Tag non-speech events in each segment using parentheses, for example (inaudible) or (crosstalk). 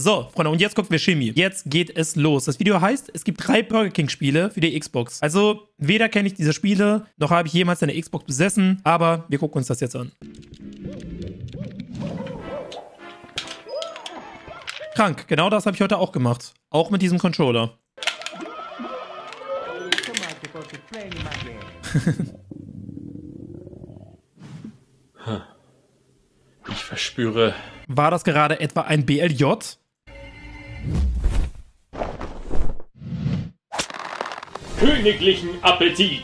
So, Freunde, und jetzt gucken wir Chemie. Jetzt geht es los. Das Video heißt, es gibt drei Burger King Spiele für die Xbox. Also, weder kenne ich diese Spiele, noch habe ich jemals eine Xbox besessen, aber wir gucken uns das jetzt an. Krank, genau das habe ich heute auch gemacht. Auch mit diesem Controller. (laughs) ich verspüre. War das gerade etwa ein BLJ? Königlichen Appetit.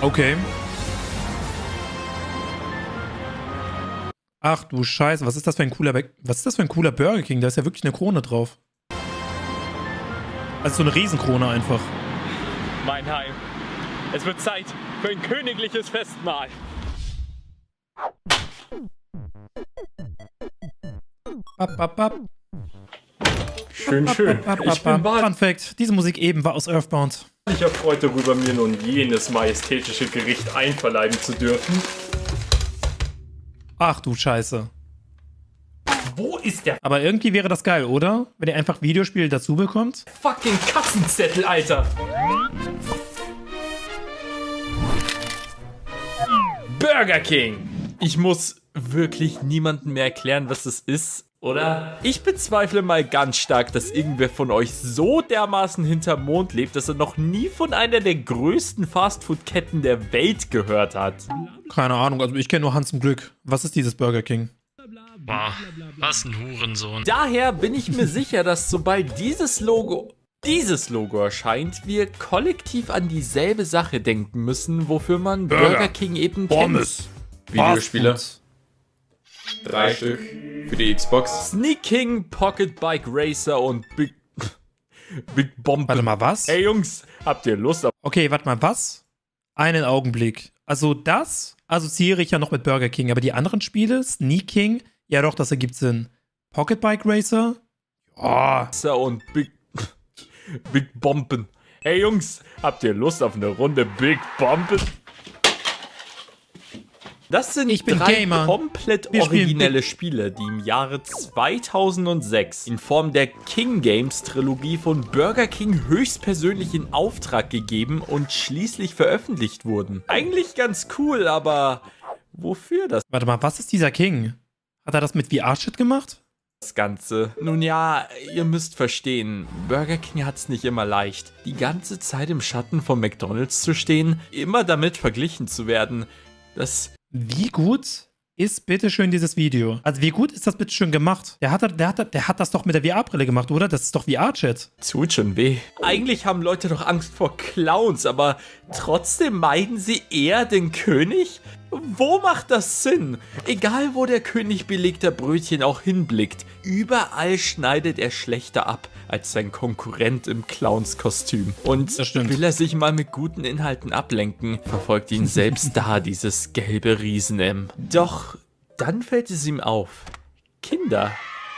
Okay. Ach du Scheiße, was ist das für ein cooler Be Was ist das für ein cooler Burger King? Da ist ja wirklich eine Krone drauf. Also so eine Riesenkrone einfach. Mein Heim. Es wird Zeit für ein königliches Festmahl. Bap, bap, bap. Schön, schön. Ich bin Fun Fact, diese Musik eben war aus Earthbound. Ich erfreut darüber, mir nun jenes majestätische Gericht einverleiben zu dürfen. Ach du Scheiße. Wo ist der Aber irgendwie wäre das geil, oder? Wenn ihr einfach Videospiele dazu bekommt. fucking Kassenzettel, Alter? Burger King. Ich muss wirklich niemandem mehr erklären, was das ist, oder? Ich bezweifle mal ganz stark, dass irgendwer von euch so dermaßen hinterm Mond lebt, dass er noch nie von einer der größten Fastfood-Ketten der Welt gehört hat. Keine Ahnung, also ich kenne nur Hans zum Glück. Was ist dieses Burger King? Boah, was ein Hurensohn. Daher bin ich mir sicher, dass sobald dieses Logo dieses Logo erscheint, wir kollektiv an dieselbe Sache denken müssen, wofür man Burger, Burger, King eben Pommes. kennt. Videospiele. Drei Stück für die Xbox. Sneaking, Pocket Bike Racer und Big (laughs) Big Bomb. Warte mal, was? Hey Jungs, habt ihr Lust auf Okay, warte mal, was? Einen Augenblick. Also das assoziiere ich ja noch mit Burger King, aber die anderen Spiele, Sneaking, ja doch, das ergibt Sinn. Pocket Bike Racer? Ja. Racer und Big (laughs) Big Bomben? Hey Jungs, habt ihr Lust auf eine Runde Big Bomben? Das sind Ich bin drei Gamer. komplett Wir originelle Spiele, die im Jahre 2006 in Form der King Games Trilogie von Burger King höchstpersönlich in Auftrag gegeben und schließlich veröffentlicht wurden. Eigentlich ganz cool, aber wofür das Warte mal, was ist dieser King? Hat er das mit VR-Shit gemacht? Ganze? Nun ja, ihr müsst verstehen, Burger King hat's nicht immer leicht. Die ganze Zeit im Schatten von McDonald's zu stehen, immer damit verglichen zu werden, das Wie gut ist bitteschön dieses Video? Also wie gut ist das bitteschön gemacht? Der hat, der, hat, der hat das doch mit der VR-Brille gemacht, oder? Das ist doch VR-Chat. Tut schon weh. Eigentlich haben Leute doch Angst vor Clowns, aber trotzdem meiden sie eher den König? Wo macht das Sinn? Egal wo der König belegter Brötchen auch hinblickt, überall schneidet er schlechter ab als sein Konkurrent im Clownskostüm. Und will er sich mal mit guten Inhalten ablenken, verfolgt ihn selbst da (laughs) dieses gelbe Riesen-M. Doch dann fällt es ihm auf. Kinder.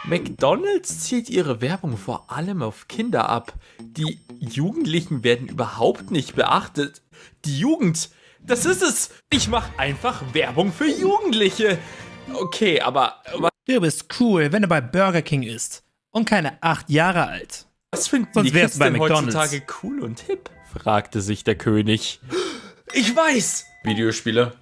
McDonald's zielt ihre Werbung vor allem auf Kinder ab. Die Jugendlichen werden überhaupt nicht beachtet. Die Jugend, das ist es. Ich mache einfach Werbung für Jugendliche. Okay, aber Du bist cool, wenn du bei Burger King isst. Und keine acht Jahre alt. was finden Sonst die Kids denn McDonald's. heutzutage cool und hip? fragte sich der König. Ich weiß. Videospiele.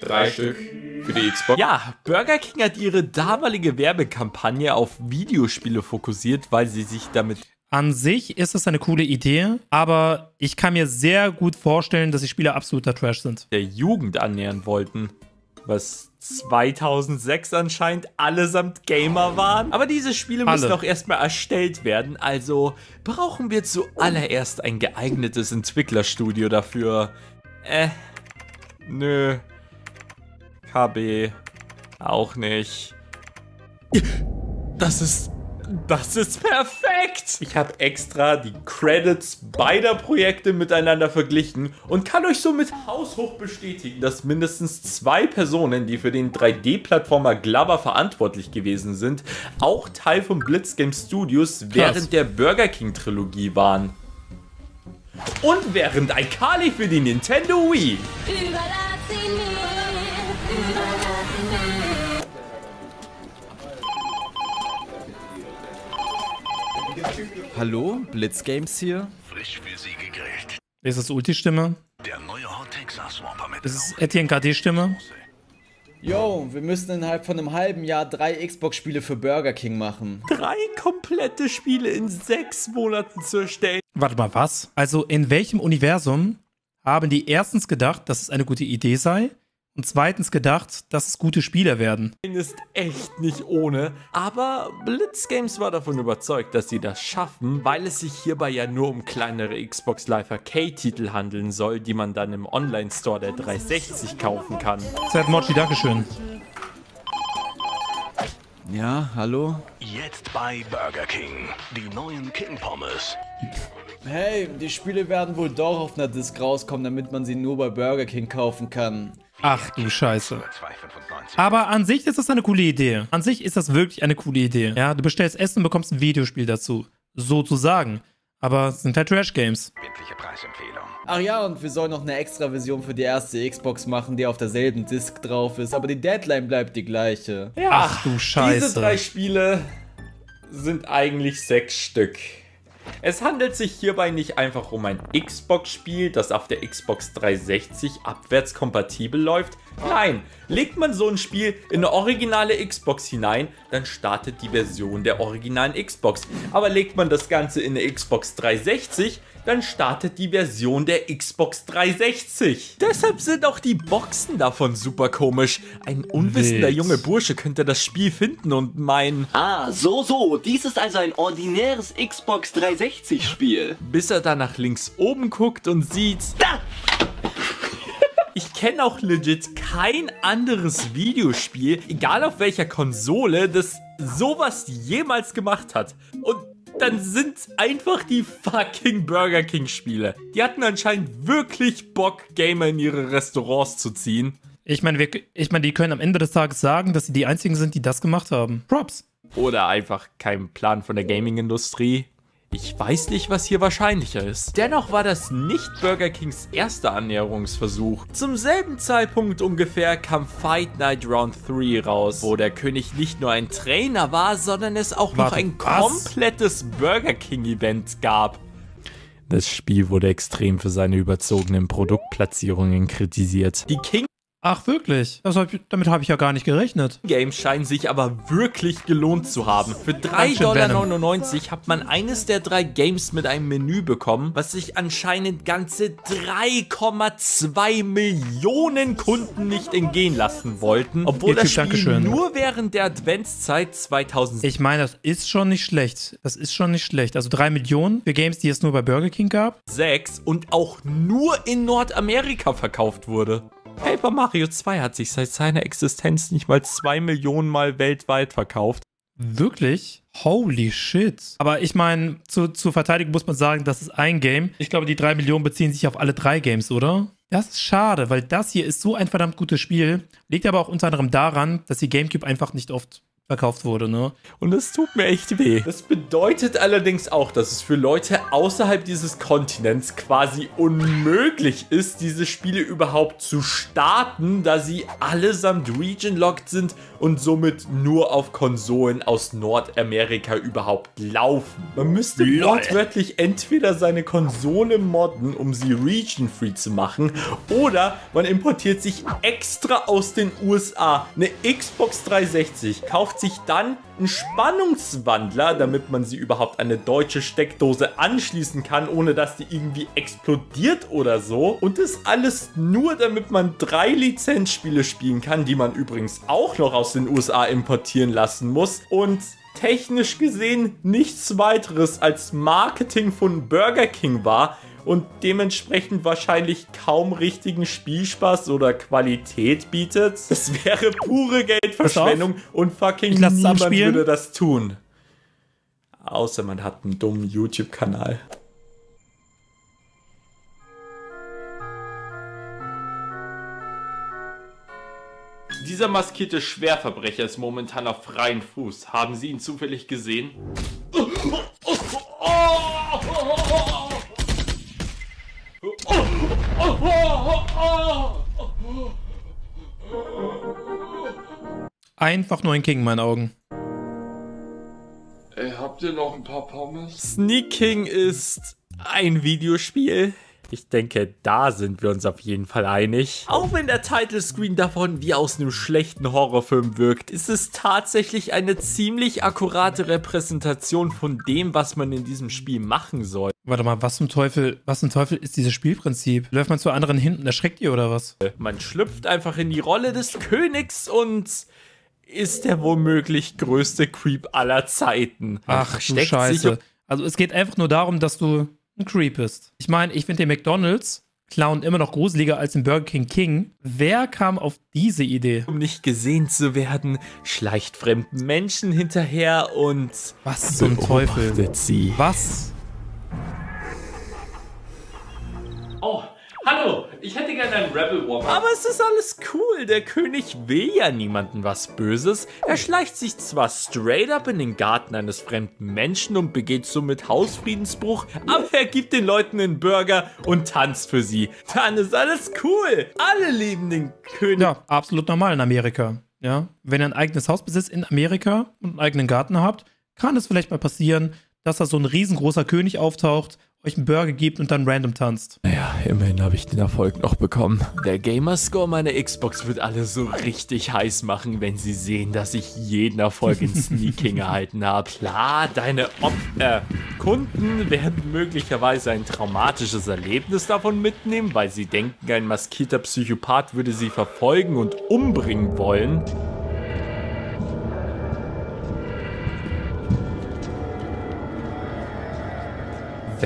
Drei Stück für die Xbox. Ja, Burger King hat ihre damalige Werbekampagne auf Videospiele fokussiert, weil sie sich damit An sich ist es eine coole Idee, aber ich kann mir sehr gut vorstellen, dass die Spiele absoluter Trash sind. der Jugend annähern wollten. Was 2006 anscheinend allesamt Gamer waren. Aber diese Spiele müssen Alle. auch erstmal erstellt werden, also brauchen wir zuallererst ein geeignetes Entwicklerstudio dafür. Äh, nö. KB, auch nicht. Das ist. Das ist perfekt! Ich habe extra die Credits beider Projekte miteinander verglichen und kann euch somit haushoch bestätigen, dass mindestens zwei Personen, die für den 3D-Plattformer Glover verantwortlich gewesen sind, auch Teil von Blitzgame Studios während der Burger King Trilogie waren. Und während iCarly für die Nintendo Wii. Überlass Hallo, Blitz Games hier. Frisch für Sie gegrillt. Ist das Ulti-Stimme? Der neue Hot Texas Whopper mit Ist es Etienne KD-Stimme? Yo, wir müssen innerhalb von einem halben Jahr drei Xbox-Spiele für Burger King machen. Drei komplette Spiele in sechs Monaten zu erstellen. Warte mal, was? Also in welchem Universum haben die erstens gedacht, dass es eine gute Idee sei und zweitens gedacht, dass es gute Spieler werden? ist echt nicht ohne, aber Blitz Games war davon überzeugt, dass sie das schaffen, weil es sich hierbei ja nur um kleinere Xbox Live Arcade-Titel handeln soll, die man dann im Online-Store der 360 kaufen kann. Zert Mochi, Dankeschön. Ja, hallo? Jetzt bei Burger King. Die neuen King Pommes. Hey, die Spiele werden wohl doch auf einer Disc rauskommen, damit man sie nur bei Burger King kaufen kann. Ach du Scheiße. 2,95. Aber an sich ist das eine coole Idee. An sich ist das wirklich eine coole Idee. Ja, du bestellst Essen und bekommst ein Videospiel dazu. Sozusagen. Aber es sind halt Trash-Games. Ach ja, und wir sollen noch eine extra Version für die erste Xbox machen, die auf derselben Disc drauf ist, aber die Deadline bleibt die gleiche. Ja, Ach du Scheiße. Diese drei Spiele sind eigentlich sechs Stück. Es handelt sich hierbei nicht einfach um ein Xbox-Spiel, das auf der Xbox 360 abwärtskompatibel läuft. Nein, legt man so ein Spiel in eine originale Xbox hinein, dann startet die Version der originalen Xbox. Aber legt man das Ganze in eine Xbox 360, dann startet die Version der Xbox 360. Deshalb sind auch die Boxen davon super komisch. Ein unwissender Wild. junge Bursche könnte das Spiel finden und meinen, Ah, so, so. Dies ist also ein ordinäres Xbox 360-Spiel. bis er dann nach links oben guckt und sieht. Da! (laughs) Ich kenne auch legit kein anderes Videospiel, egal auf welcher Konsole, das sowas jemals gemacht hat. Und dann sind einfach die fucking Burger King Spiele. Die hatten anscheinend wirklich Bock, Gamer in ihre Restaurants zu ziehen. Ich meine, ich meine, die können am Ende des Tages sagen, dass sie die einzigen sind, die das gemacht haben. Props. Oder einfach kein Plan von der Gaming-Industrie. Ich weiß nicht, was hier wahrscheinlicher ist. Dennoch war das nicht Burger Kings erster Annäherungsversuch. Zum selben Zeitpunkt ungefähr kam Fight Night Round 3 raus, wo der König nicht nur ein Trainer war, sondern es auch noch Warte, ein was? komplettes Burger King-Event gab. Das Spiel wurde extrem für seine überzogenen Produktplatzierungen kritisiert. Die King Ach, wirklich? Das hab ich, damit habe ich ja gar nicht gerechnet. Games scheinen sich aber wirklich gelohnt zu haben. Für Dankeschön, 3,99 Dollar hat man eines der drei Games mit einem Menü bekommen, was sich anscheinend ganze 3,2 Millionen Kunden nicht entgehen lassen wollten, obwohl YouTube, das Spiel Dankeschön. nur während der Adventszeit 2006 Ich meine, das ist schon nicht schlecht. Das ist schon nicht schlecht. Also drei Millionen für Games, die es nur bei Burger King gab. und auch nur in Nordamerika verkauft wurde. Paper Mario 2 hat sich seit seiner Existenz nicht mal 2 Millionen Mal weltweit verkauft. Wirklich? Holy shit. Aber ich meine, zu, zur Verteidigung muss man sagen, das ist ein Game. Ich glaube, die drei Millionen beziehen sich auf alle drei Games, oder? Das ist schade, weil das hier ist so ein verdammt gutes Spiel. Liegt aber auch unter anderem daran, dass die GameCube einfach nicht oft verkauft wurde, ne? Und es tut mir echt weh. Das bedeutet allerdings auch, dass es für Leute außerhalb dieses Kontinents quasi unmöglich ist, diese Spiele überhaupt zu starten, da sie allesamt region-locked sind und somit nur auf Konsolen aus Nordamerika überhaupt laufen. Man müsste wortwörtlich entweder seine Konsole modden, um sie region-free zu machen, oder man importiert sich extra aus den USA eine Xbox 360, kauft sich dann einen Spannungswandler, damit man sie überhaupt an eine deutsche Steckdose anschließen kann, ohne dass die irgendwie explodiert oder so. Und das alles nur, damit man drei Lizenzspiele spielen kann, die man übrigens auch noch aus den USA importieren lassen muss. Und technisch gesehen nichts weiteres als Marketing von Burger King war und dementsprechend wahrscheinlich kaum richtigen Spielspaß oder Qualität bietet. Das wäre pure Geldverschwendung und fucking niemand abspielen. würde das tun. Außer man hat einen dummen YouTube-Kanal. Dieser maskierte Schwerverbrecher ist momentan auf freiem Fuß. Haben Sie ihn zufällig gesehen? Einfach nur ein King in meinen Augen. Ey, habt ihr noch ein paar Pommes? Sneaking ist ein Videospiel. Ich denke, da sind wir uns auf jeden Fall einig. Auch wenn der Titlescreen davon wie aus einem schlechten Horrorfilm wirkt, ist es tatsächlich eine ziemlich akkurate Repräsentation von dem, was man in diesem Spiel machen soll. Warte mal, was zum Teufel, was zum Teufel ist dieses Spielprinzip? Läuft man zu anderen hin und erschreckt ihr oder was? Man schlüpft einfach in die Rolle des Königs und ist der womöglich größte Creep aller Zeiten. Ach du Scheiße. Also es geht einfach nur darum, dass du ein Creep bist. Ich meine, ich finde den McDonalds Clown immer noch gruseliger als den Burger King King. Wer kam auf diese Idee? um nicht gesehen zu werden, schleicht fremden Menschen hinterher und Was zum Teufel? sie. Was? Oh, hallo, ich hätte gerne einen Rebel Warmer. Aber es ist alles cool. Der König will ja niemandem was Böses. Er schleicht sich zwar straight up in den Garten eines fremden Menschen und begeht somit Hausfriedensbruch, aber er gibt den Leuten einen Burger und tanzt für sie. Dann ist alles cool. Alle lieben den König. Ja, absolut normal in Amerika. Ja, wenn ihr ein eigenes Haus besitzt in Amerika und einen eigenen Garten habt, kann es vielleicht mal passieren, dass da so ein riesengroßer König auftaucht, euch einen Burger gibt und dann random tanzt. Ja, immerhin habe ich den Erfolg noch bekommen. Der Gamerscore meiner Xbox wird alle so richtig heiß machen, wenn sie sehen, dass ich jeden Erfolg in (laughs) Sneaking erhalten habe. Klar, deine Op äh, Kunden werden möglicherweise ein traumatisches Erlebnis davon mitnehmen, weil sie denken, ein maskierter Psychopath würde sie verfolgen und umbringen wollen.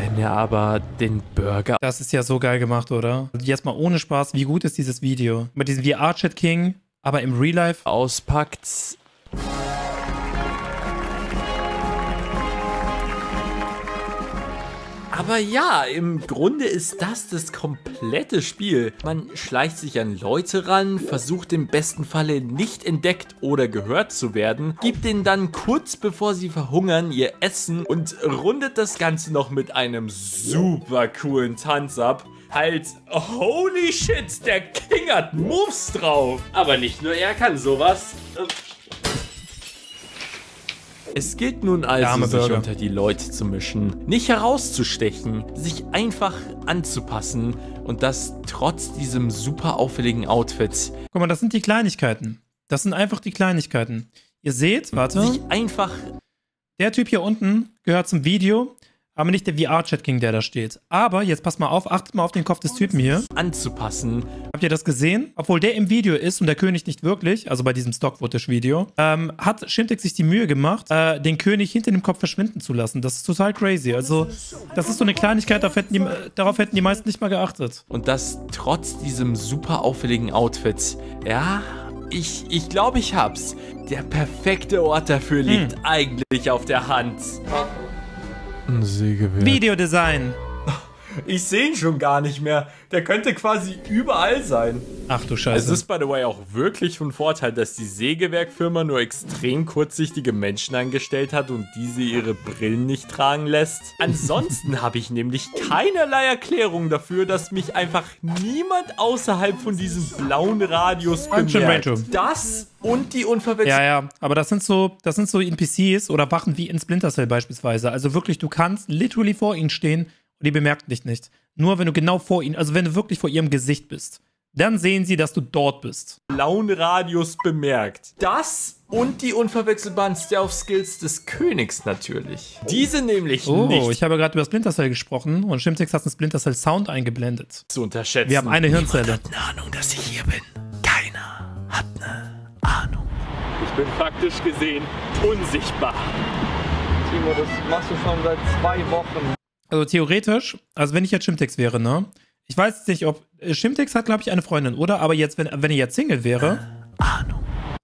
Wenn er aber den Burger Das ist ja so geil gemacht, oder? Also jetzt mal ohne Spaß, wie gut ist dieses Video? Mit diesem VR-Chat King, aber im Real Life. auspackt. Aber ja, im Grunde ist das das komplette Spiel. Man schleicht sich an Leute ran, versucht im besten Falle nicht entdeckt oder gehört zu werden, gibt ihnen dann kurz bevor sie verhungern ihr Essen und rundet das Ganze noch mit einem super coolen Tanz ab. Halt, holy shit, der King hat Moves drauf. Aber nicht nur er kann sowas. Es gilt nun also, sich unter die Leute zu mischen, nicht herauszustechen, sich einfach anzupassen und das trotz diesem super auffälligen Outfit. Guck mal, das sind die Kleinigkeiten. Das sind einfach die Kleinigkeiten. Ihr seht, warte, Sich einfach der Typ hier unten gehört zum Video, aber nicht der VR-Chat King, der da steht. Aber jetzt passt mal auf, achtet mal auf den Kopf des Typen hier. anzupassen. Habt ihr das gesehen? Obwohl der im Video ist und der König nicht wirklich, also bei diesem Stock-Footage-Video, ähm, hat Shimtex sich die Mühe gemacht, äh, den König hinter dem Kopf verschwinden zu lassen. Das ist total crazy. Also, das ist so eine Kleinigkeit, darauf hätten die, darauf hätten die meisten nicht mal geachtet. Und das trotz diesem super auffälligen Outfit. Ja, ich, ich glaube, ich hab's. Der perfekte Ort dafür liegt eigentlich auf der Hand. Ein. Videodesign. Ich sehe ihn schon gar nicht mehr. Der könnte quasi überall sein. Ach du Es Scheiße. ist, by the way, auch wirklich von Vorteil, dass die Sägewerkfirma nur extrem kurzsichtige Menschen angestellt hat und diese ihre Brillen nicht tragen lässt. Ansonsten (laughs) habe ich nämlich keinerlei Erklärung dafür, dass mich einfach niemand außerhalb von diesem blauen Radius bemerkt. Das und die unverwechselbare Ja, ja, aber das sind so, das sind so NPCs oder Wachen wie in Splinter Cell beispielsweise. Also wirklich, du kannst literally vor ihnen stehen und die bemerken dich nicht. Nur wenn du genau vor ihnen, also wenn du wirklich vor ihrem Gesicht bist, dann sehen sie, dass du dort bist. blauen Radius bemerkt. Das und die unverwechselbaren Stealth-Skills des Königs natürlich. Diese nämlich Oh, nicht ich habe gerade über Splinter Cell gesprochen und Shimtex hat einen Splinter Cell Sound eingeblendet. zu unterschätzen. Wir haben eine Hirnzelle. eine Ahnung, dass ich hier bin. Keiner hat eine Ahnung. Ich bin faktisch gesehen unsichtbar. Timo, das machst du schon seit zwei Wochen. Also theoretisch, also wenn ich jetzt Shimtex wäre, ne? Ich weiß jetzt nicht, ob. äh, Shimtex hat, glaube ich, eine Freundin, oder? Aber jetzt, wenn, wenn er jetzt Single wäre.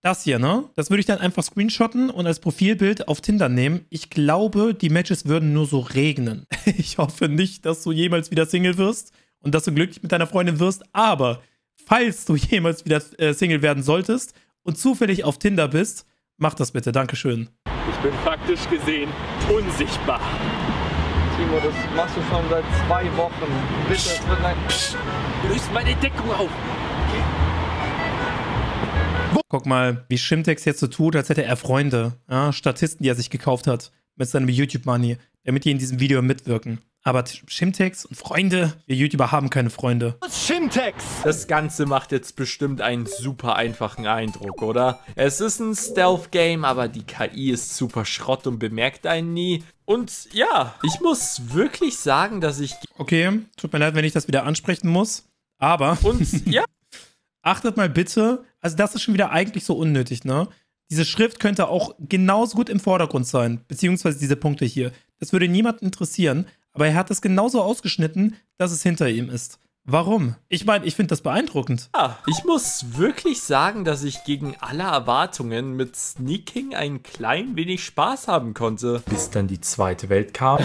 Das hier, ne? Das würde ich dann einfach screenshotten und als Profilbild auf Tinder nehmen. Ich glaube, die Matches würden nur so regnen. (laughs) Ich hoffe nicht, dass du jemals wieder Single wirst und dass du glücklich mit deiner Freundin wirst. Aber falls du (laughs) jemals wieder äh, Single werden solltest und zufällig auf Tinder bist, mach das bitte. Dankeschön. Ich bin faktisch gesehen unsichtbar. Timo, das machst du schon seit zwei Wochen. Bitte, es wird ein... Löst meine Deckung auf. Guck mal, wie Shimtex jetzt so tut, als hätte er Freunde. Ja, Statisten, die er sich gekauft hat. mit seinem YouTube-Money, damit die in diesem Video mitwirken. Aber Shimtex und Freunde, wir YouTuber haben keine Freunde. Das Ganze macht jetzt bestimmt einen super einfachen Eindruck, oder? Es ist ein Stealth-Game, aber die KI ist super Schrott und bemerkt einen nie. Und ja, ich muss wirklich sagen, dass ich... Okay, tut mir leid, wenn ich das wieder ansprechen muss. Aber Und (laughs) ja, achtet mal bitte, also das ist schon wieder eigentlich so unnötig, ne? Diese Schrift könnte auch genauso gut im Vordergrund sein, beziehungsweise diese Punkte hier. Das würde niemanden interessieren, aber er hat es genauso ausgeschnitten, dass es hinter ihm ist. Warum? Ich meine, ich finde das beeindruckend. Ja, ich muss wirklich sagen, dass ich gegen alle Erwartungen mit Sneaking ein klein wenig Spaß haben konnte. Bis dann die zweite Welt kam.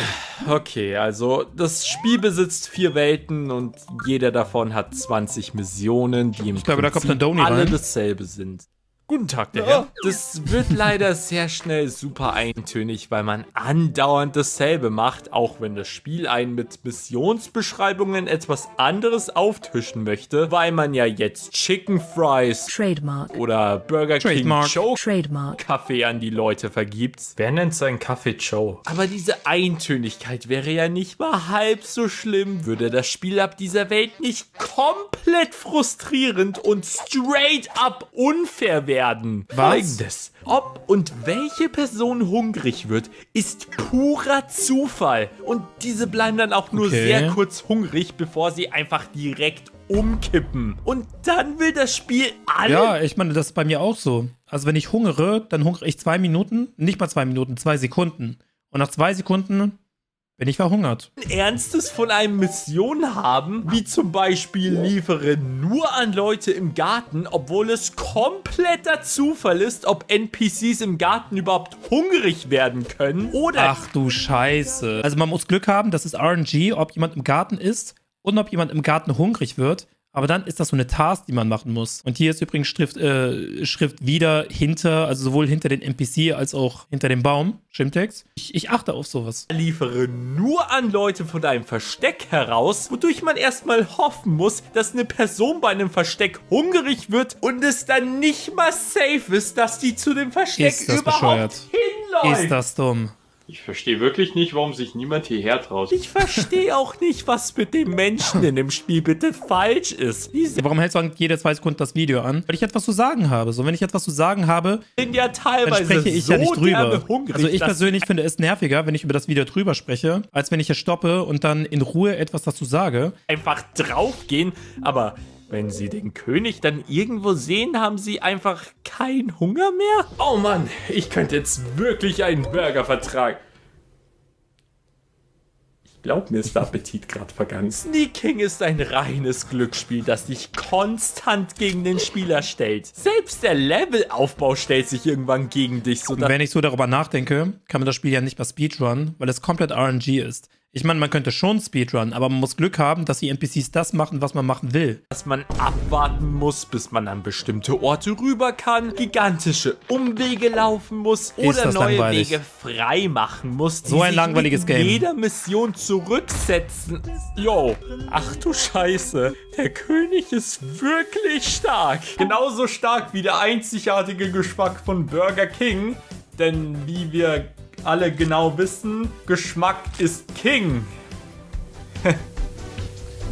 Okay, also das Spiel besitzt vier Welten und jeder davon hat 20 Missionen, die im Ich glaube, da kommt Prinzip ein Doni alle rein. dasselbe sind. Guten Tag, der Herr. Das wird leider sehr schnell super eintönig, weil man andauernd dasselbe macht, auch wenn das Spiel einen mit Missionsbeschreibungen etwas anderes auftischen möchte, weil man ja jetzt Chicken Fries Trademark. oder Burger King Trademark. Joe Trademark. Kaffee an die Leute vergibt. Wer nennt seinen Kaffee Joe? Aber diese Eintönigkeit wäre ja nicht mal halb so schlimm, würde das Spiel ab dieser Welt nicht komplett frustrierend und straight up unfair werden. Was? Folgendes. Ob und welche Person hungrig wird, ist purer Zufall. Und diese bleiben dann auch nur Okay. sehr kurz hungrig, bevor sie einfach direkt umkippen. Und dann will das Spiel alle Ja, ich meine, das ist bei mir auch so. Also wenn ich hungere, dann hungere ich zwei Minuten, nicht mal zwei Minuten, zwei Sekunden. Und nach zwei Sekunden bin ich verhungert. Ernstes von einem Mission haben, wie zum Beispiel liefere nur an Leute im Garten, obwohl es kompletter Zufall ist, ob NPCs im Garten überhaupt hungrig werden können oder Ach du Scheiße. Also man muss Glück haben, das ist RNG, ob jemand im Garten ist und ob jemand im Garten hungrig wird. Aber dann ist das so eine Task, die man machen muss. Und hier ist übrigens Schrift, äh, Schrift wieder hinter, also sowohl hinter den NPC als auch hinter dem Baum. Shimtex. Ich, ich achte auf sowas. liefere nur an Leute von einem Versteck heraus, wodurch man erstmal hoffen muss, dass eine Person bei einem Versteck hungrig wird und es dann nicht mal safe ist, dass die zu dem Versteck Ist das überhaupt bescheuert? hinläuft. Ist das dumm? Ich verstehe wirklich nicht, warum sich niemand hierher traut. Ich verstehe auch nicht, was mit dem Menschen in dem Spiel bitte falsch ist. Die Warum hältst du eigentlich jede zwei Sekunden das Video an? Weil ich etwas zu sagen habe. So, wenn ich etwas zu sagen habe, sind ja dann teilweise spreche ich so ja nicht drüber. hungrig, Also ich persönlich finde es nerviger, wenn ich über das Video drüber spreche, als wenn ich es stoppe und dann in Ruhe etwas dazu sage. einfach draufgehen, aber wenn sie den König dann irgendwo sehen, haben sie einfach keinen Hunger mehr? Oh Mann, ich könnte jetzt wirklich einen Burger vertragen. Ich glaube, mir ist der Appetit gerade vergangen. Sneaking ist ein reines Glücksspiel, das dich konstant gegen den Spieler stellt. Selbst der Levelaufbau stellt sich irgendwann gegen dich, Und sodass wenn ich so darüber nachdenke, kann man das Spiel ja nicht mal Speedrun, weil es komplett RNG ist. Ich meine, man könnte schon Speedrun, aber man muss Glück haben, dass die NPCs das machen, was man machen will. dass man abwarten muss, bis man an bestimmte Orte rüber kann, gigantische Umwege laufen muss oder neue langweilig. Wege frei machen muss, die So ein sich langweiliges mit Game. jeder Mission zurücksetzen. Yo, ach du Scheiße, der König ist wirklich stark. Genauso stark wie der einzigartige Geschmack von Burger King, denn wie wir alle genau wissen, Geschmack ist King.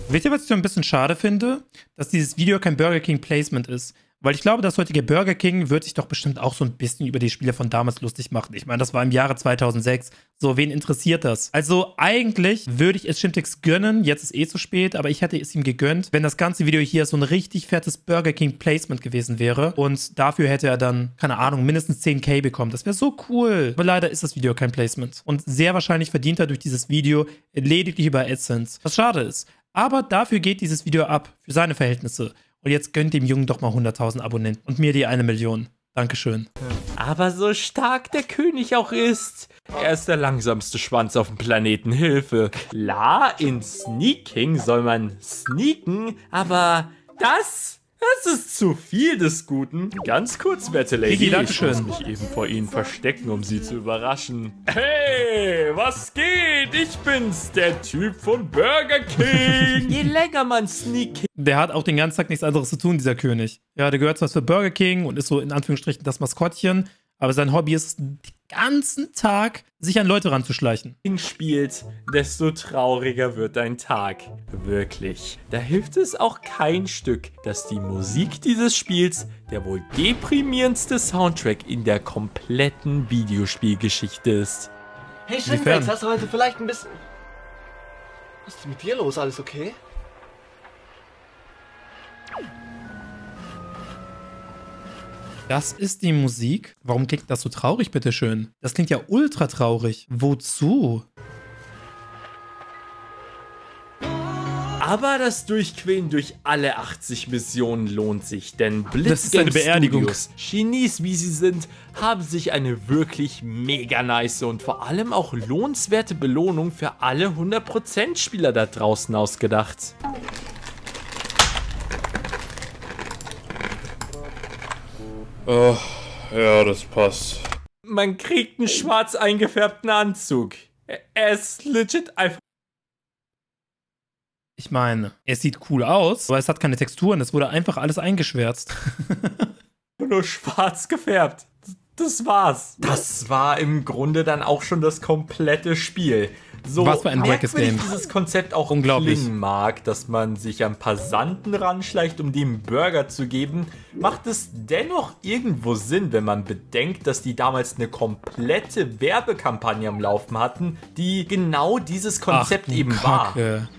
Wisst ihr, was ich so ein bisschen schade finde? Dass dieses Video kein Burger King Placement ist. Weil ich glaube, das heutige Burger King wird sich doch bestimmt auch so ein bisschen über die Spiele von damals lustig machen. Ich meine, das war im Jahre 2006. So, wen interessiert das? Also, eigentlich würde ich es Shimtex gönnen. Jetzt ist eh zu spät, aber ich hätte es ihm gegönnt, wenn das ganze Video hier so ein richtig fettes Burger King Placement gewesen wäre. Und dafür hätte er dann, keine Ahnung, mindestens 10k bekommen. Das wäre so cool. Aber leider ist das Video kein Placement. Und sehr wahrscheinlich verdient er durch dieses Video lediglich über AdSense. Was schade ist. Aber dafür geht dieses Video ab, für seine Verhältnisse. Und jetzt gönnt dem Jungen doch mal 100.000 Abonnenten und mir die eine Million. Dankeschön. Aber so stark der König auch ist, er ist der langsamste Schwanz auf dem Planeten. Hilfe. Klar, in Sneaking soll man sneaken, aber das, das ist zu viel des Guten. Ganz kurz, werte Lady, ich muss mich eben vor Ihnen verstecken, um Sie zu überraschen. Hey, was geht? Ich bin's, der Typ von Burger King. (laughs) Je länger man sneaking Der hat auch den ganzen Tag nichts anderes zu tun, dieser König. Ja, der gehört zwar für Burger King und ist so in Anführungsstrichen das Maskottchen, aber sein Hobby ist ganzen Tag sich an Leute ranzuschleichen. spielt, desto trauriger wird dein Tag. Wirklich. Da hilft es auch kein Stück, dass die Musik dieses Spiels der wohl deprimierendste Soundtrack in der kompletten Videospielgeschichte ist. Hey? Shinflex, hast du heute vielleicht ein bisschen... Was ist mit dir los? Alles okay? Das ist die Musik. Warum klingt das so traurig, bitteschön? Das klingt ja ultra traurig. Wozu? Aber das Durchqueren durch alle 80 Missionen lohnt sich, denn Das Blitz ist eine Game Beerdigung. Studios, Genies wie sie sind, haben sich eine wirklich mega nice und vor allem auch lohnenswerte Belohnung für alle 100% Spieler da draußen ausgedacht. Oh, ja, das passt. Man kriegt einen schwarz eingefärbten Anzug. Er- ist legit einfach Ich meine, es sieht cool aus, aber es hat keine Texturen. Es wurde einfach alles eingeschwärzt. (laughs) nur schwarz gefärbt. Das war's. Das war im Grunde dann auch schon das komplette Spiel. So Was für ein wackes Game. dieses Konzept auch Unglaublich. klingen mag, dass man sich an Passanten ranschleicht, um dem Burger zu geben, macht es dennoch irgendwo Sinn, wenn man bedenkt, dass die damals eine komplette Werbekampagne am Laufen hatten, die genau dieses Konzept Ach, eben war. Kacke.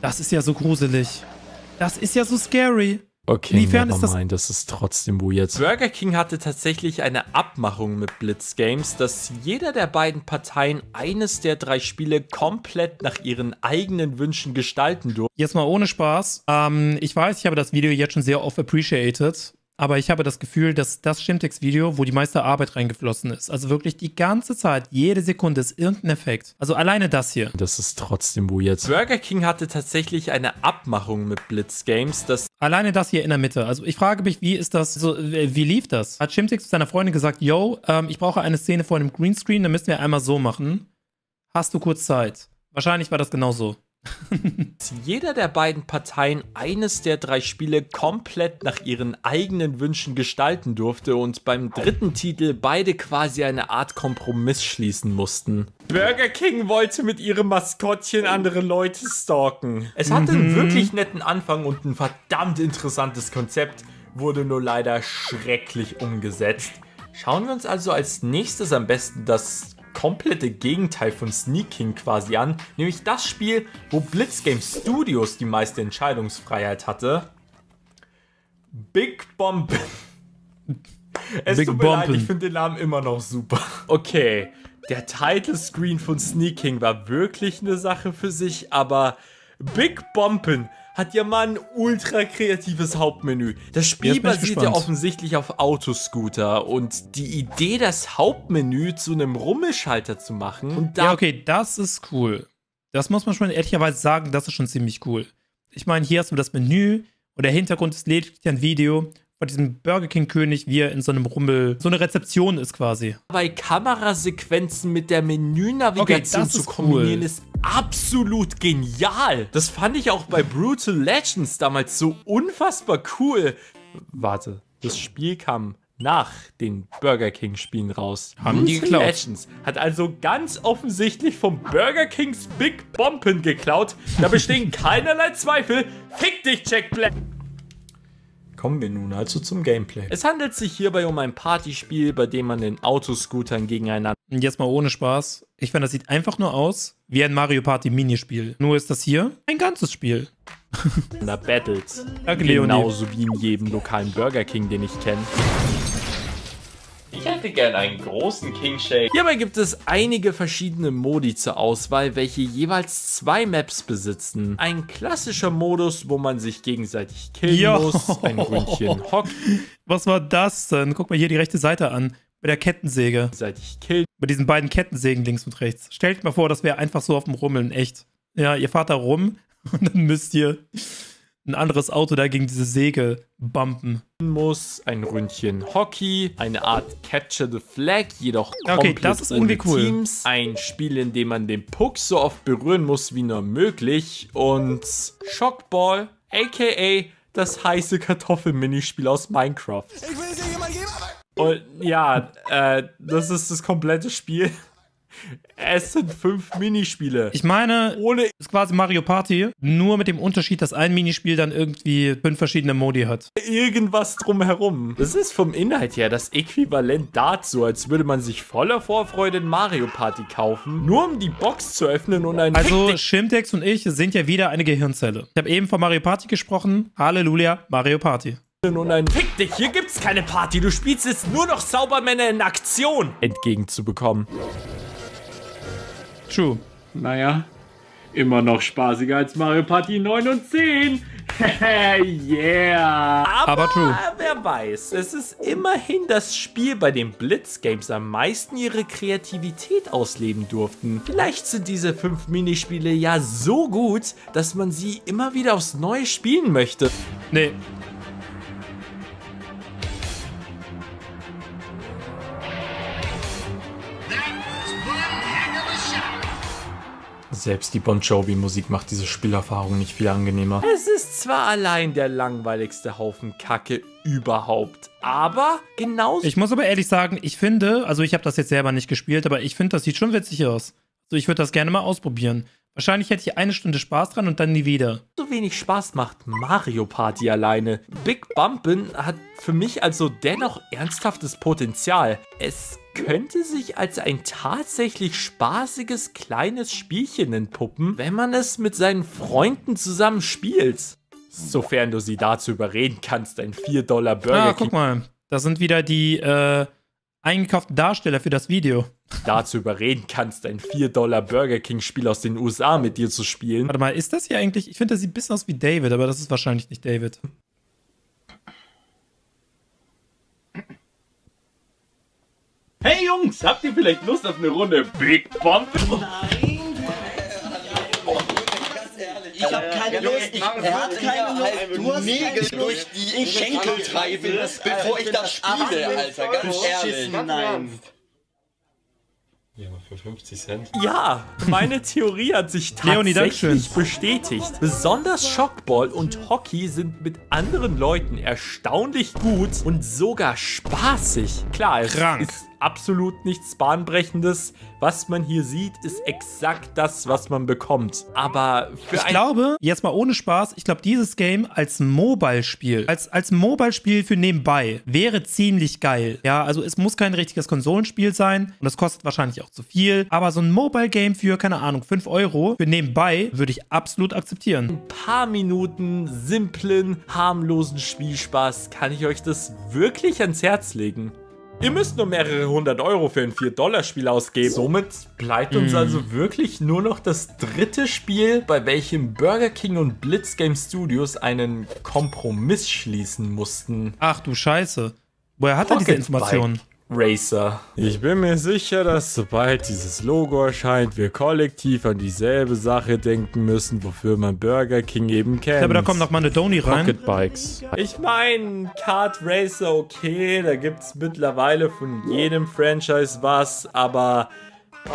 Das ist ja so gruselig. Das ist ja so scary. Okay, Inwiefern ist das- das ist trotzdem weird. Burger King hatte tatsächlich eine Abmachung mit Blitz Games, dass jeder der beiden Parteien eines der drei Spiele komplett nach ihren eigenen Wünschen gestalten durfte. Jetzt mal ohne Spaß. Ähm, ich weiß, ich habe das Video jetzt schon sehr oft appreciated, aber ich habe das Gefühl, dass das Shimtex-Video, wo die meiste Arbeit reingeflossen ist, also wirklich die ganze Zeit, jede Sekunde ist irgendein Effekt. Also alleine das hier. Das ist trotzdem weird. Burger King hatte tatsächlich eine Abmachung mit Blitz Games, dass Alleine das hier in der Mitte. Also ich frage mich, wie ist das, so, äh, wie lief das? Hat Shimtex zu seiner Freundin gesagt, yo, ähm, ich brauche eine Szene vor einem Greenscreen, dann müssen wir einmal so machen. Hast du kurz Zeit? Wahrscheinlich war das genau so. Jeder der beiden Parteien eines der drei Spiele komplett nach ihren eigenen Wünschen gestalten durfte und beim dritten Titel beide quasi eine Art Kompromiss schließen mussten. Burger King wollte mit ihrem Maskottchen andere Leute stalken. Es hatte einen wirklich netten Anfang und ein verdammt interessantes Konzept, wurde nur leider schrecklich umgesetzt. Schauen wir uns also als nächstes am besten das komplette Gegenteil von Sneaking quasi an, nämlich das Spiel, wo Blitz Game Studios die meiste Entscheidungsfreiheit hatte. Big Bomb. (laughs) Es Big tut mir leid, Bumpin'. ich finde den Namen immer noch super. Okay, der Title Screen von Sneaking war wirklich eine Sache für sich, aber Big Bumpin' hat ja mal ein ultra kreatives Hauptmenü. Das Spiel basiert ja offensichtlich auf Autoscooter und die Idee, das Hauptmenü zu einem Rummelschalter zu machen und da Ja, okay, das ist cool. Das muss man schon ehrlicherweise sagen, das ist schon ziemlich cool. Ich meine, hier hast du das Menü und der Hintergrund ist lediglich ein Video von diesem Burger King König, wie er in so einem Rummel, so eine Rezeption ist quasi. bei Kamerasequenzen mit der Okay, Menünavigation das zu kombinieren, cool. ist absolut genial. Das fand ich auch bei Brutal Legends damals so unfassbar cool. Warte, das Spiel kam nach den Burger King Spielen raus. Haben die geklaut. Legends hat also ganz offensichtlich vom Burger Kings Big Bompin geklaut. Da bestehen (laughs) keinerlei Zweifel. Fick dich, Jack Black. Kommen wir nun also zum Gameplay. Es handelt sich hierbei um ein Partyspiel, bei dem man in Autoscootern gegeneinander Und jetzt mal ohne Spaß. Ich finde, das sieht einfach nur aus wie ein Mario Party Minispiel. Nur ist das hier ein ganzes Spiel. (laughs) battelt. Danke, Leonie. Genauso wie in jedem lokalen Burger King, den ich kenne. Ich hätte gern einen großen King Shake. Hierbei gibt es einige verschiedene Modi zur Auswahl, welche jeweils zwei Maps besitzen. Ein klassischer Modus, wo man sich gegenseitig killen Jo. muss, ein Ründchen (laughs) Hock, Was war das denn? Guck mal hier die rechte Seite an. Mit der Kettensäge. gegenseitig killen, Mit diesen beiden Kettensägen links und rechts. Stellt mal vor, das wäre einfach so auf dem Rummeln, echt. Ja, ihr fahrt da rum (laughs) und dann müsst ihr ein anderes Auto da gegen diese Säge bumpen. muss, ein Ründchen Hockey, eine Art Capture the Flag, jedoch Okay, komplett das ist irgendwie cool. Teams, ein Spiel, in dem man den Puck so oft berühren muss wie nur möglich und Shockball, aka das heiße Kartoffelminispiel aus Minecraft. Und ja, äh, das ist das komplette Spiel. Es sind fünf Minispiele. Ich meine, Ohne ist quasi Mario Party, nur mit dem Unterschied, dass ein Minispiel dann irgendwie fünf verschiedene Modi hat. irgendwas drumherum. Das ist vom Inhalt her das Äquivalent dazu, als würde man sich voller Vorfreude ein Mario Party kaufen, nur um die Box zu öffnen und ein Also Shimtex und ich sind ja wieder eine Gehirnzelle. Ich habe eben von Mario Party gesprochen. Halleluja, Mario Party. und ein Fick dich, hier gibt's keine Party, du spielst jetzt nur noch Saubermänner in Aktion entgegenzubekommen. True. Naja, immer noch spaßiger als Mario Party 9 und 10. (laughs) yeah. Aber, Aber true. wer weiß, es ist immerhin das Spiel, bei dem Blitz Games am meisten ihre Kreativität ausleben durften. Vielleicht sind diese fünf Minispiele ja so gut, dass man sie immer wieder aufs Neue spielen möchte. Nee. Selbst die Bon Jovi-Musik macht diese Spielerfahrung nicht viel angenehmer. Es ist zwar allein der langweiligste Haufen Kacke überhaupt, aber genauso Ich muss aber ehrlich sagen, ich finde, also ich habe das jetzt selber nicht gespielt, aber ich finde, das sieht schon witzig aus. Also ich würde das gerne mal ausprobieren. Wahrscheinlich hätte ich eine Stunde Spaß dran und dann nie wieder. wenig Spaß macht Mario Party alleine. Big Bumpin' hat für mich also dennoch ernsthaftes Potenzial. Es könnte sich als ein tatsächlich spaßiges kleines Spielchen entpuppen, wenn man es mit seinen Freunden zusammen spielt. Sofern du sie dazu überreden kannst, ein 4 Dollar Burger Ah, King guck mal. Da sind wieder die äh, eingekauften Darsteller für das Video. (laughs) dazu überreden kannst, ein 4 Dollar Burger King Spiel aus den USA mit dir zu spielen. Warte mal, ist das hier eigentlich? Ich finde, das sieht ein bisschen aus wie David, aber das ist wahrscheinlich nicht David. Hey Jungs, habt ihr vielleicht Lust auf eine Runde Big Bomb? Ich hab keine Lust, ich hab keine Lust. Du hast Nägel durch die Schenkel treiben, bevor ich das spiele, Alter. Ganz ehrlich. Nein. Für 50 Cent. Ja, meine Theorie hat sich Leonie, tatsächlich Dankeschön. bestätigt. Besonders Shockball und Hockey sind mit anderen Leuten erstaunlich gut und sogar spaßig. Klar, es Krank. ist absolut nichts Bahnbrechendes. Was man hier sieht, ist exakt das, was man bekommt. Aber für Ich glaube, jetzt mal ohne Spaß, ich glaube, dieses Game als Mobile-Spiel, als, als Mobile-Spiel für nebenbei, wäre ziemlich geil. Ja, also es muss kein richtiges Konsolenspiel sein und das kostet wahrscheinlich auch zu viel. Aber so ein Mobile-Game für, keine Ahnung, 5 Euro für nebenbei würde ich absolut akzeptieren. paar Minuten simplen, harmlosen Spielspaß kann ich euch das wirklich ans Herz legen. Ihr müsst nur mehrere hundert Euro für ein 4-Dollar-Spiel ausgeben. Somit bleibt uns also wirklich nur noch das dritte Spiel, bei welchem Burger King und Blitz Game Studios einen Kompromiss schließen mussten. Ach du Scheiße. Woher hat er diese Informationen? Racer. Ich bin mir sicher, dass sobald dieses Logo erscheint, wir kollektiv an dieselbe Sache denken müssen, wofür man Burger King eben kennt. Ja, aber da kommt noch mal eine Doni rein. Pocket Bikes. Ich meine, Kart Racer, okay, da gibt's mittlerweile von jedem Franchise was, aber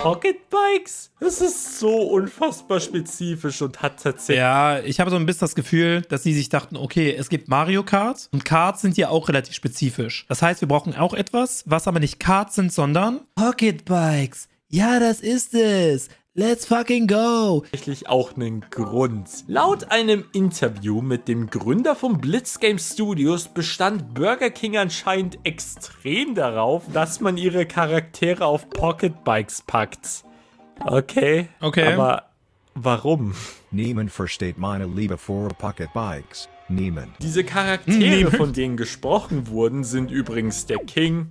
Pocket Bikes? Das ist so unfassbar spezifisch und hat tatsächlich. Ja, ich habe so ein bisschen das Gefühl, dass sie sich dachten, okay, es gibt Mario Kart und Karts sind ja auch relativ spezifisch. Das heißt, wir brauchen auch etwas, was aber nicht Karts sind, sondern Pocket Bikes. Ja, das ist es. Let's fucking go. tatsächlich auch einen Grund. Laut einem Interview mit dem Gründer von Blitz Game Studios bestand Burger King anscheinend extrem darauf, dass man ihre Charaktere auf Pocket Bikes packt. Okay. Okay. Aber warum? Niemand versteht meine Liebe für Pocket Bikes. Niemand. Diese Charaktere, von denen gesprochen wurden, sind übrigens der King,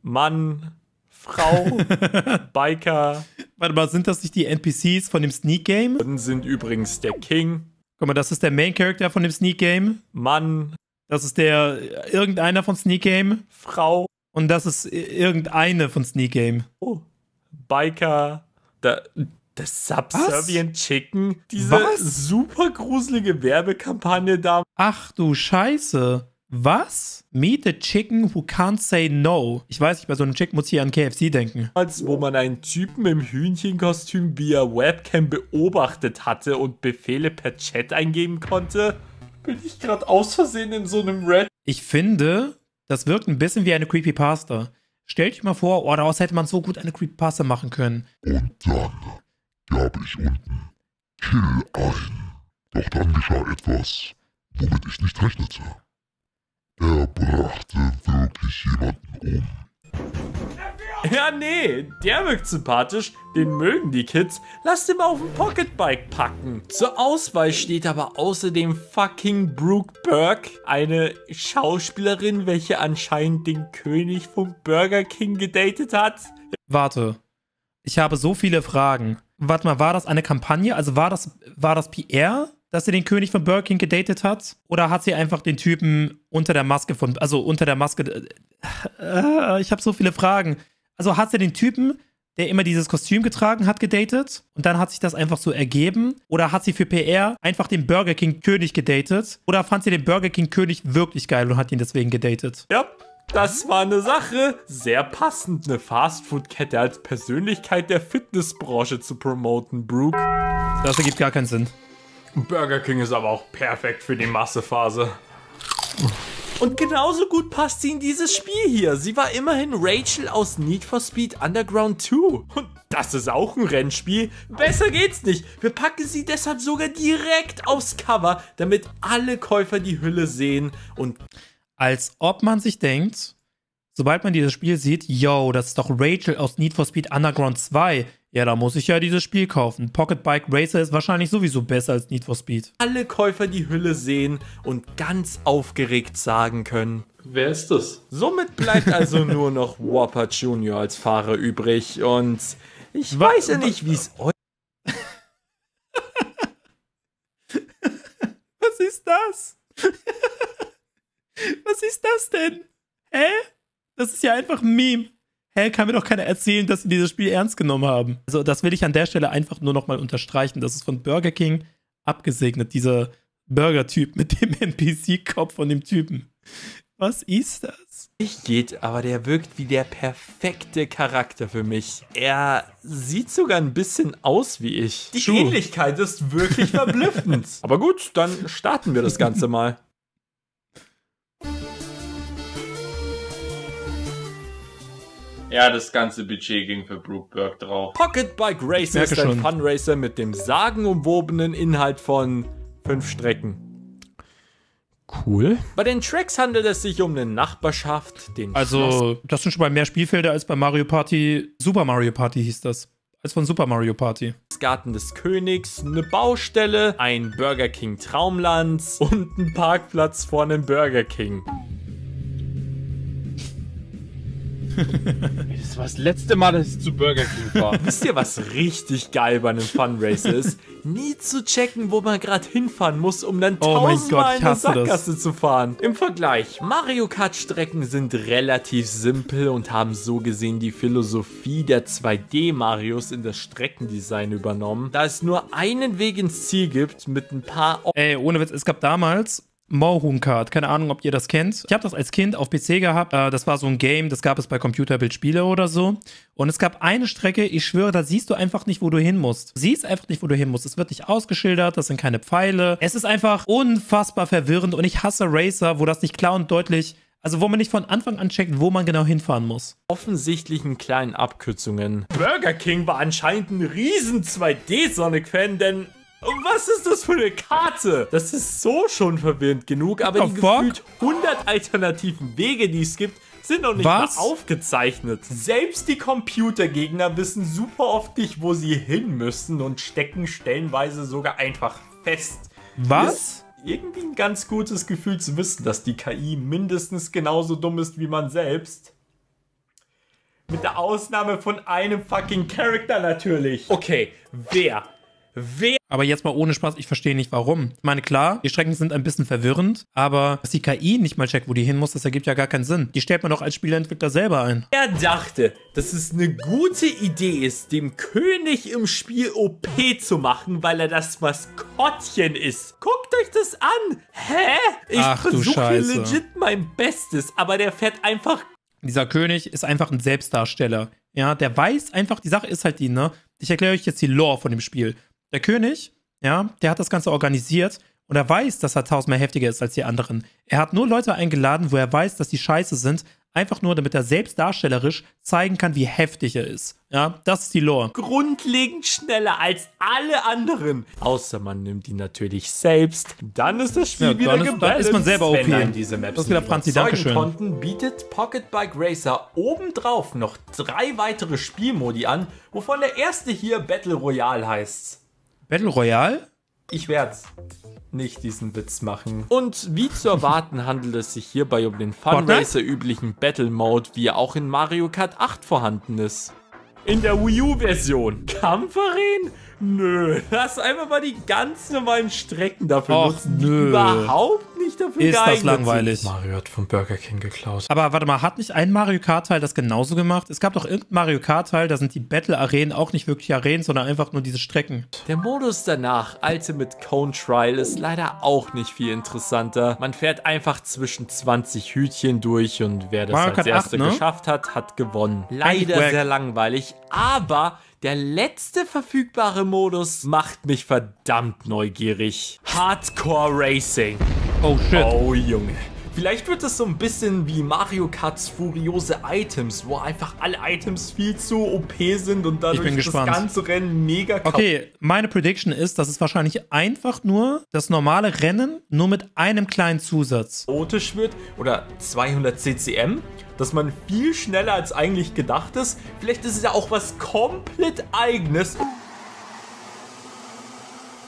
Mann, Frau, (laughs) Biker, Warte mal, sind das nicht die NPCs von dem Sneak Game? sind übrigens der King, Guck mal, das ist der Main Character von dem Sneak Game. Mann, Das ist der irgendeiner von Sneak Game. Frau, Und das ist irgendeine von Sneak Game. Biker, der, das Subservient Chicken, diese Was? super gruselige Werbekampagne da. Ach du Scheiße. Was? Meet the chicken who can't say no. Ich weiß nicht, bei so einem Chick muss ich hier an KFC denken. Als wo man einen Typen im Hühnchenkostüm via Webcam beobachtet hatte und Befehle per Chat eingeben konnte. Bin ich gerade aus Versehen in so einem Red Ich finde, Das wirkt ein bisschen wie eine Creepypasta. Stellt euch mal vor, oh, daraus hätte man so gut eine Creepypasta machen können. Und dann gab ich unten Kill ein. Doch dann geschah etwas, womit ich nicht rechnete. Er brachte wirklich jemanden um. Ja, nee, der wirkt sympathisch. Den mögen die Kids. Lasst ihn mal auf ein Pocketbike packen. Zur Auswahl steht aber außerdem fucking Brooke Burke, eine Schauspielerin, welche anscheinend den König vom Burger King gedatet hat. Warte. Ich habe so viele Fragen. Warte mal, war das eine Kampagne? Also war das, war das PR, dass sie den König von Burger King gedatet hat? Oder hat sie einfach den Typen unter der Maske von, also unter der Maske, äh, ich habe so viele Fragen. Also hat sie den Typen, der immer dieses Kostüm getragen hat, gedatet und dann hat sich das einfach so ergeben? Oder hat sie für PR einfach den Burger King König gedatet? Oder fand sie den Burger King König wirklich geil und hat ihn deswegen gedatet? Ja, das war eine Sache. Sehr passend, eine Fastfood-Kette als Persönlichkeit der Fitnessbranche zu promoten, Brooke. Das ergibt gar keinen Sinn. Burger King ist aber auch perfekt für die Massephase. Und genauso gut passt sie in dieses Spiel hier. Sie war immerhin Rachel aus Need for Speed Underground 2. Und das ist auch ein Rennspiel. Besser geht's nicht. Wir packen sie deshalb sogar direkt aufs Cover, damit alle Käufer die Hülle sehen und Als ob man sich denkt, sobald man dieses Spiel sieht, yo, das ist doch Rachel aus Need for Speed Underground 2. Ja, da muss ich ja dieses Spiel kaufen. Pocket Bike Racer ist wahrscheinlich sowieso besser als Need for Speed. alle Käufer die Hülle sehen und ganz aufgeregt sagen können. Wer ist das? Somit bleibt also (laughs) nur noch Whopper Jr. als Fahrer übrig und ich weiß ja nicht, wie es euch (laughs) Was ist das? (laughs) Was ist das denn? Hä? Das ist ja einfach ein Meme. Hä, kann mir doch keiner erzählen, dass sie dieses Spiel ernst genommen haben. Also, das will ich an der Stelle einfach nur nochmal unterstreichen. Das ist von Burger King abgesegnet, dieser Burger-Typ mit dem (laughs) NPC-Kopf von dem Typen. Was ist das? geht, aber der wirkt wie der perfekte Charakter für mich. Er sieht sogar ein bisschen aus wie ich. Die True. Ähnlichkeit ist wirklich verblüffend. (laughs) Aber gut, dann starten wir das Ganze mal. (laughs) Ja, das ganze Budget ging für Brooke Burke drauf. Pocket Bike Racer merke ist ein. Funracer mit dem sagenumwobenen Inhalt von fünf Strecken. Cool. Bei den Tracks handelt es sich um eine Nachbarschaft, den Also, das sind schon mal mehr Spielfelder als bei Mario Party. Super Mario Party hieß das. Als von Super Mario Party. Schlossgarten des Königs, eine Baustelle, ein Burger King Traumland und ein Parkplatz vor einem Burger King. Das war das letzte Mal, dass ich zu Burger King war. (laughs) Wisst ihr, was richtig geil bei einem Funracer ist? Nie zu checken, wo man gerade hinfahren muss, um dann Oh tausendmal in eine hasse das. Sackgasse zu fahren. Im Vergleich, Mario Kart Strecken sind relativ simpel und haben so gesehen die Philosophie der 2D Marios in das Streckendesign übernommen, da es nur einen Weg ins Ziel gibt mit ein paar Ey, ohne Witz, es gab damals Mohun Kart. Keine Ahnung, ob ihr das kennt. Ich habe das als Kind auf PC gehabt. Äh, das war so ein Game, das gab es bei Computerbildspiele oder so. Und es gab eine Strecke, ich schwöre, da siehst du einfach nicht, wo du hin musst. Du siehst einfach nicht, wo du hin musst. Es wird nicht ausgeschildert, das sind keine Pfeile. Es ist einfach unfassbar verwirrend und ich hasse Racer, wo das nicht klar und deutlich, also wo man nicht von Anfang an checkt, wo man genau hinfahren muss. offensichtlichen kleinen Abkürzungen. Burger King war anscheinend ein riesen 2D-Sonic-Fan, denn was ist das für eine Karte? Das ist so schon verwirrend genug, aber die fuck? gefühlt 100 alternativen Wege, die es gibt, sind noch nicht Was? mal aufgezeichnet. Selbst die Computergegner wissen super oft nicht, wo sie hin müssen und stecken stellenweise sogar einfach fest. Was? Ist irgendwie ein ganz gutes Gefühl zu wissen, dass die KI mindestens genauso dumm ist wie man selbst. Mit der Ausnahme von einem fucking Charakter natürlich. Okay, wer? Wer Aber jetzt mal ohne Spaß, ich verstehe nicht warum. Ich meine, klar, die Strecken sind ein bisschen verwirrend, aber dass die KI nicht mal checkt, wo die hin muss, das ergibt ja gar keinen Sinn. Die stellt man doch als Spieleentwickler selber ein. dachte, dass es eine gute Idee ist, dem König im Spiel OP zu machen, weil er das Maskottchen ist? Guckt euch das an! Hä? Ich versuche legit mein Bestes, aber der fährt einfach Dieser König ist einfach ein Selbstdarsteller. Ja, der weiß einfach, die Sache ist halt die, ne? Ich erkläre euch jetzt die Lore von dem Spiel. Der König, ja, der hat das Ganze organisiert Und er weiß, dass er tausendmal heftiger ist als die anderen. Er hat nur Leute eingeladen, wo er weiß, dass die scheiße sind, einfach nur, damit er selbst darstellerisch zeigen kann, wie heftig er ist. Ja, das ist die Lore. Grundlegend schneller als alle anderen. Außer man nimmt ihn natürlich selbst. Dann ist das Spiel Ja, wieder dann ist- dann ist man selber OP. einem diese Maps Das ist wieder Franzi, Dankeschön. konnten, bietet Pocket Bike Racer obendrauf noch drei weitere Spielmodi an, wovon der erste hier Battle Royale heißt. Battle Royale? Ich werd's nicht diesen Witz machen. Und wie zu erwarten handelt es sich hierbei um den Funracer üblichen Battle Mode, wie er auch in Mario Kart 8 vorhanden ist. In der Wii U Version. Kampfarenen? Nö, lass einfach mal die ganz normalen Strecken dafür Och, nutzen, die nö. überhaupt nicht dafür Ist das langweilig. sind. Mario hat von Burger King geklaut. Aber warte mal, hat nicht ein Mario Kart-Teil das genauso gemacht? Es gab doch irgendein Mario Kart-Teil, da sind die Battle-Arenen auch nicht wirklich Arenen, sondern einfach nur diese Strecken. Der Modus danach, Ultimate Cone Trial, ist leider auch nicht viel interessanter. Man fährt einfach zwischen 20 Hütchen durch und wer das Mario als Kart Erster 8, ne? geschafft hat, hat gewonnen. Leider wack. sehr langweilig, aber der letzte verfügbare Modus macht mich verdammt neugierig. Hardcore Racing. Oh shit. Oh Junge. Vielleicht wird es so ein bisschen wie Mario Karts furiose Items, wo einfach alle Items viel zu OP sind und dadurch bin das ganze Rennen mega kaputt Okay, meine Prediction ist, dass es wahrscheinlich einfach nur das normale Rennen, nur mit einem kleinen Zusatz. chaotisch wird oder 200 CCM, dass man viel schneller als eigentlich gedacht ist. Vielleicht ist es ja auch was komplett eigenes.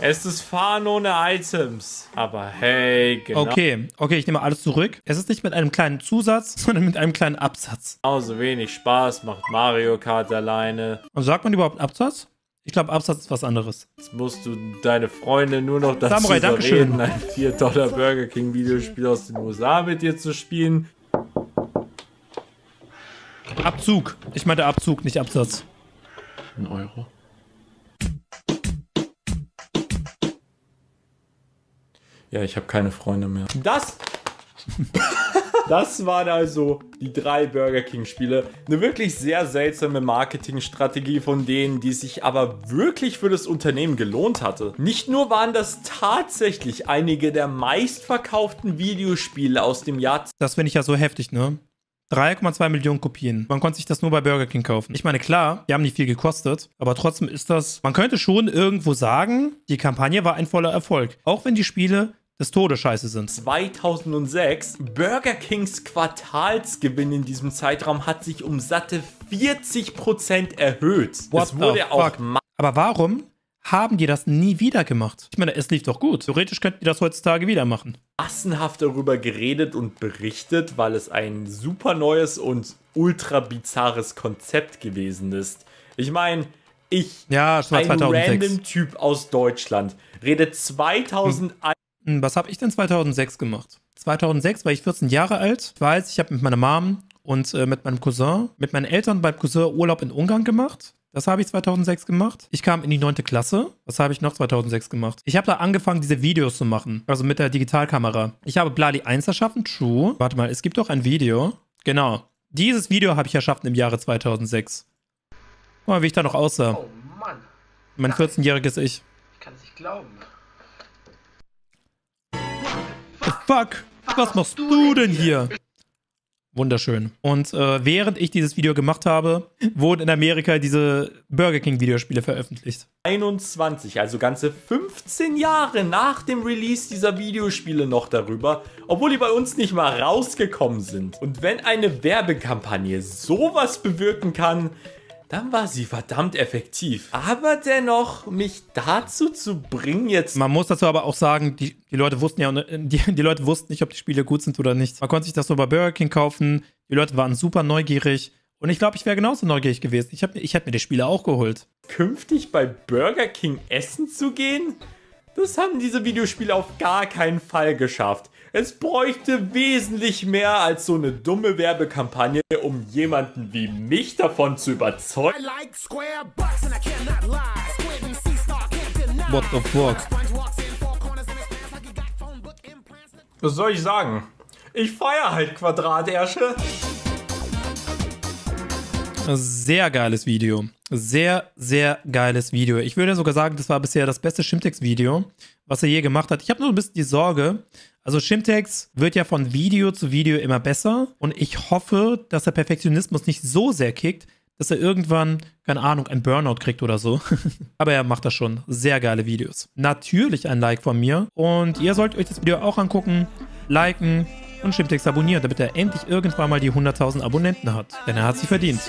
Es ist Fahren ohne Items. Aber hey, genau. Okay, okay, ich nehme alles zurück. Es ist nicht mit einem kleinen Zusatz, (laughs) sondern mit einem kleinen Absatz. Genauso wenig Spaß macht Mario Kart alleine. Und sagt man überhaupt Absatz? Ich glaube, Absatz ist was anderes. Jetzt musst du deine Freunde nur noch dazu Samurai, Dankeschön. überreden, ein 4 Dollar Burger King Videospiel aus den USA mit dir zu spielen. Abzug. Ich meinte Abzug, nicht Absatz. Ein Euro. Ja, ich habe keine Freunde mehr. Das. Das waren also die drei Burger King Spiele. Eine wirklich sehr seltsame Marketingstrategie von denen, die sich aber wirklich für das Unternehmen gelohnt hatte. Nicht nur waren das tatsächlich einige der meistverkauften Videospiele aus dem Jahr Das finde ich ja so heftig, ne? 3,2 Millionen Kopien. Man konnte sich das nur bei Burger King kaufen. Ich meine, klar, die haben nicht viel gekostet, aber trotzdem ist das. Man könnte schon irgendwo sagen, die Kampagne war ein voller Erfolg. Auch wenn die Spiele des Todes scheiße sind. 2006. Burger Kings Quartalsgewinn in diesem Zeitraum hat sich um satte 40% erhöht. What es wurde auch? Aber warum haben die das nie wieder gemacht? Ich meine, es lief doch gut. Theoretisch könnten die das heutzutage wieder machen. massenhaft darüber geredet und berichtet, weil es ein super neues und ultra bizarres Konzept gewesen ist. Ich meine, ich, Ja, ein 2006. random Typ aus Deutschland, rede 2001 Hm, Was habe ich denn 2006 gemacht? 2006 war ich 14 Jahre alt. Ich weiß, ich habe mit meiner Mom und äh, mit meinem Cousin, mit meinen Eltern beim Cousin Urlaub in Ungarn gemacht. Das habe ich 2006 gemacht. Ich kam in die 9. Klasse. Was habe ich noch 2006 gemacht? Ich habe da angefangen, diese Videos zu machen. Also mit der Digitalkamera. Ich habe Bloody 1 erschaffen. True. Warte mal, es gibt doch ein Video. Genau. Dieses Video habe ich erschaffen im Jahre 2006. Guck mal, wie ich da noch aussah. Oh Mann, Mein 14-jähriges Ich. ich kann es nicht glauben. Fuck, was machst du denn hier? Wunderschön. Und äh, während ich dieses Video gemacht habe, wurden in Amerika diese Burger King Videospiele veröffentlicht. 21, also ganze 15 Jahre nach dem Release dieser Videospiele noch darüber, obwohl die bei uns nicht mal rausgekommen sind. Und wenn eine Werbekampagne sowas bewirken kann, dann war sie verdammt effektiv. Aber dennoch, mich dazu zu bringen, jetzt Man muss dazu aber auch sagen, die, die Leute wussten ja, die, die Leute wussten nicht, ob die Spiele gut sind oder nicht. Man konnte sich das nur bei Burger King kaufen. Die Leute waren super neugierig. Und ich glaube, ich wäre genauso neugierig gewesen. Ich, hab, ich hätte mir die Spiele auch geholt. künftig bei Burger King essen zu gehen? Das haben diese Videospiele auf gar keinen Fall geschafft. Es bräuchte wesentlich mehr als so eine dumme Werbekampagne, um jemanden wie mich davon zu überzeugen. What the fuck? Was soll ich sagen? Ich feier halt Quadratärsche. Sehr geiles Video. Sehr, sehr geiles Video. Ich würde sogar sagen, das war bisher das beste Shimtex-Video, was er je gemacht hat. Ich habe nur ein bisschen die Sorge, also Shimtex wird ja von Video zu Video immer besser und ich hoffe, dass der Perfektionismus nicht so sehr kickt, dass er irgendwann, keine Ahnung, ein Burnout kriegt oder so. (laughs) Aber er macht das schon. Sehr geile Videos. Natürlich ein Like von mir und ihr sollt euch das Video auch angucken, liken und Shimtex abonnieren, damit er endlich irgendwann mal die 100.000 Abonnenten hat. Denn er hat sie verdient.